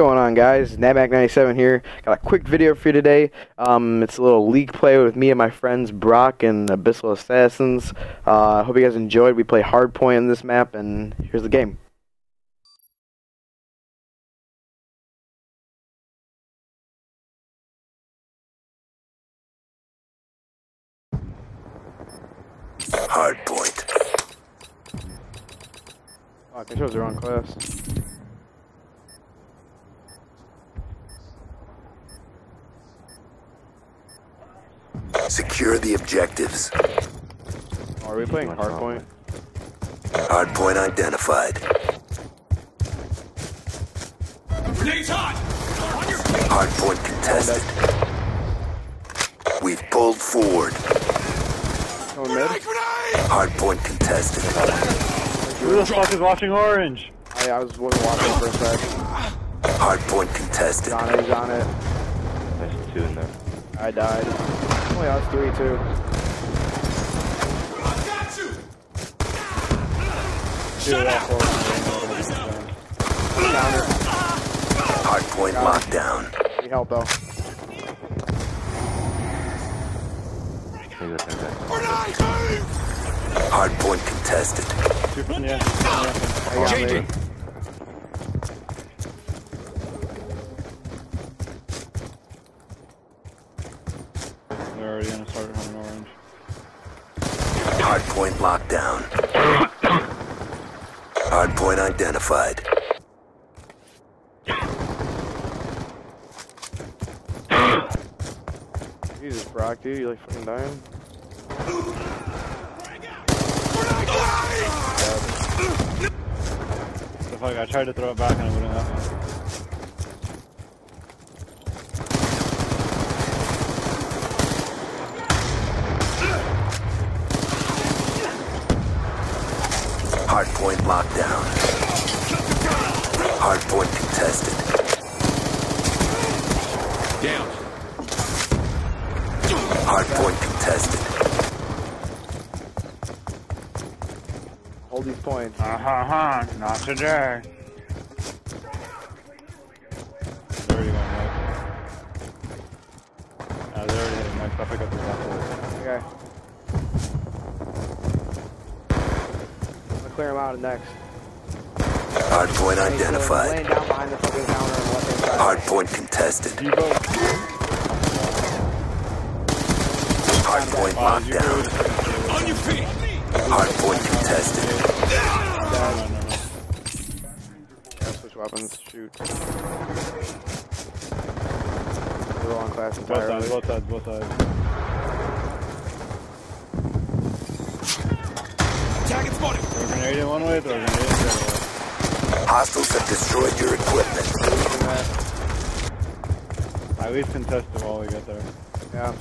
going on guys? Natmac97 here. Got a quick video for you today. Um, it's a little league play with me and my friends Brock and Abyssal Assassins. I uh, hope you guys enjoyed. We play Hardpoint in this map and here's the game. Hardpoint. Oh, I think I chose the wrong class. Secure the objectives. Oh, are we playing Hardpoint? Hardpoint identified. Hardpoint contested. We've pulled forward. Going mid? Hardpoint contested. Who the fuck is watching Orange? I, I was wasn't watching for a sec. Hardpoint contested. He's on it, he's on it. There's two in there. I died. Only us three too. Dude, all four of them. Counter. Hardpoint lockdown. Need help though. Maybe that's okay. Hardpoint contested. Yeah. yeah. I got me. They're already gonna start on Orange. Hardpoint lockdown. Hardpoint identified. Jesus, Brock, dude, you like fucking dying? The fuck, I tried to throw it back and it wouldn't let me. Hardpoint lockdown. Hardpoint contested. Down. Hardpoint contested. Hold these points. Uh huh, huh. Not today. They're already going left. Uh, they're already hitting next. I'll pick up the. Okay. I'm gonna clear him out next. Hardpoint Laying identified. down behind the fucking counter on the left hand side. Hardpoint contested. Devo. Hardpoint you lockdown. good? On your feet. Hardpoint contested. Yeah, switch weapons. Shoot. We're all in class Both sides, both sides, both sides. Target spotted. Throw a grenade in one way, throw a grenade in the other way. Hostiles have destroyed your equipment. At least contest it while we get there. Yeah.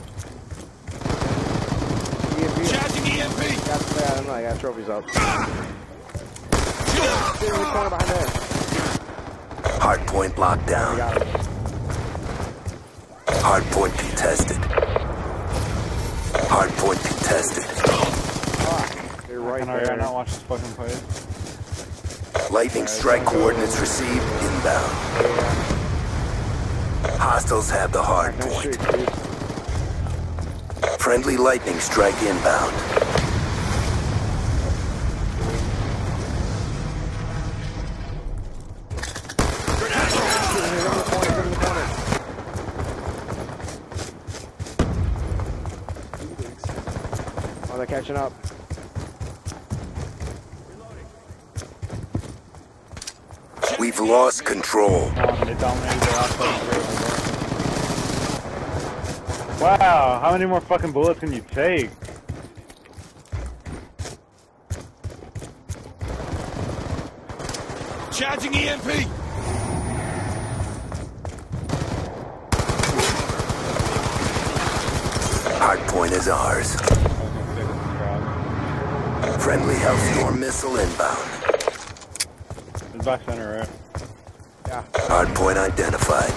EMP. Charging EMP. Got, yeah, I don't know, I got trophies up. Dude, in the corner behind there. Hardpoint I lockdown. got him. Hardpoint contested. Hardpoint contested. Fuck. They're right Can I not there. watch this fucking play? Lightning strike coordinates received inbound. Hostiles have the hard Nice point. shoot. Friendly lightning strike inbound. He's in the corner, he's in the corner. Oh, they're catching up. We've lost control. Come on, they dominated the last fucking race. Wow, how many more fucking bullets can you take? Charging EMP. Hardpoint is ours. Fucking sick of. Friendly Hellstorm missile inbound. It's back center, right? Yeah. Hardpoint identified.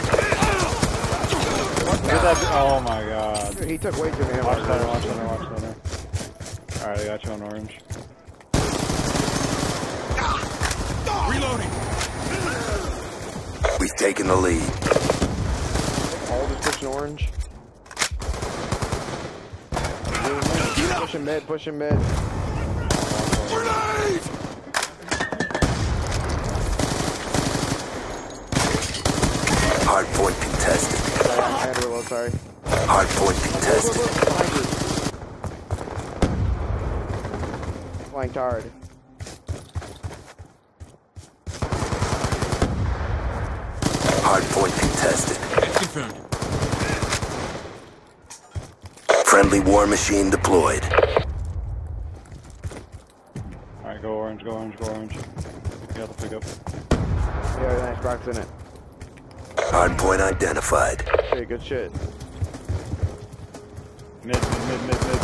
Look at that. Oh my god. Dude, he took way too many Watch hits. center, watch center, watch center. Alright, I got you on orange. Reloading. We We've taken the lead. All just pushing orange. Pushing mid, pushing mid. Grenade! Hardpoint contested. Sorry, I had to reload, sorry. Hardpoint contested. Flanked hard. Hardpoint contested. Confirmed. Friendly war machine deployed. Alright, go orange, go orange, go orange. You got the pickup. Yeah, nice Brock's in it. Hardpoint identified. Shit, good shit. Mid, mid, mid, mid, mid.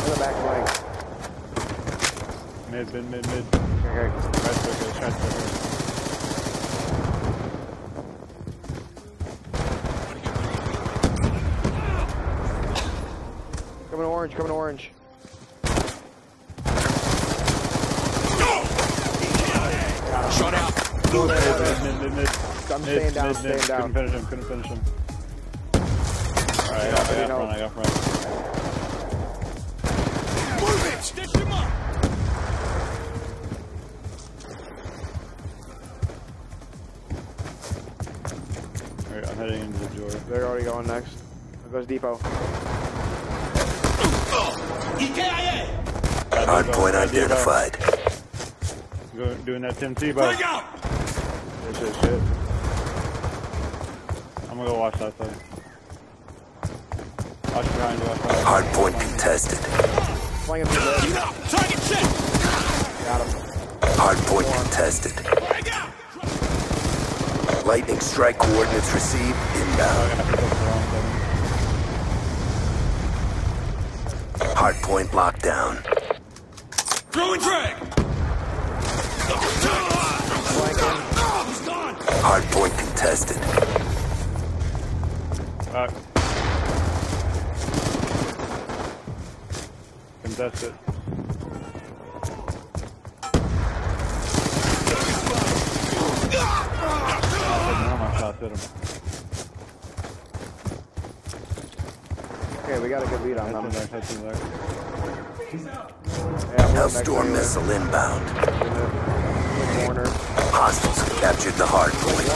In the back flank. Mid, mid, mid, mid. Okay. Right click, right click. Coming orange, coming orange. Out. Mid, mid, mid, mid. I'm Mid, staying down, mid, staying mid. down. Couldn't finish him, couldn't finish him. Alright, I got, I got front, I got front. Move it! Stitch him up! Alright, I'm heading into the door. They're already going next. There goes Depot. Hardpoint identified. Go, doing that Tim Tebow. Bring out! Shit, shit, shit. I'm gonna go watch that side. Watch behind you, watch behind you. Hardpoint contested. Flanking through mid. Get up! Target check! Got him. Hardpoint contested. Lightning strike coordinates received. Inbound. I'm gonna pick up the wrong button. Hardpoint lockdown. Throwing drag! Flanking. He's gone! Hardpoint contested. Back. Contest it. None of my shots hit him. Okay, we got a good lead on them. There, heads in there. Yeah, I'm going next Hellstorm missile inbound. In the Corner. Hostiles have captured the hard point.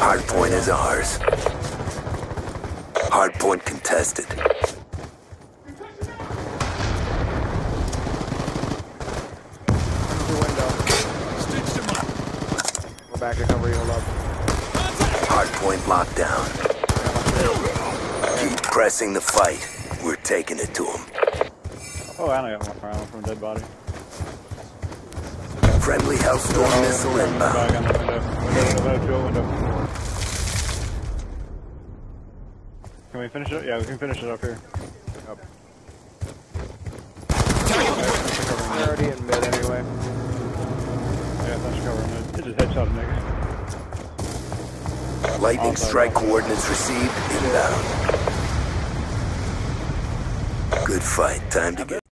Hard point is ours. Hard point contested. Through window. Stitched him up! We're back recovery, hold up. Hardpoint lockdown. Keep pressing the fight. We're taking it to them. Oh, and I got one round from a dead body. Friendly Hellstorm missile Back inbound. on the window. Window, window, Can we finish it? Yeah, we can finish it up here. They're already in mid anyway. Yeah, that's for covering it. It just headshot a nigga. Lightning strike coordinates received. Inbound. Good fight. Time to get.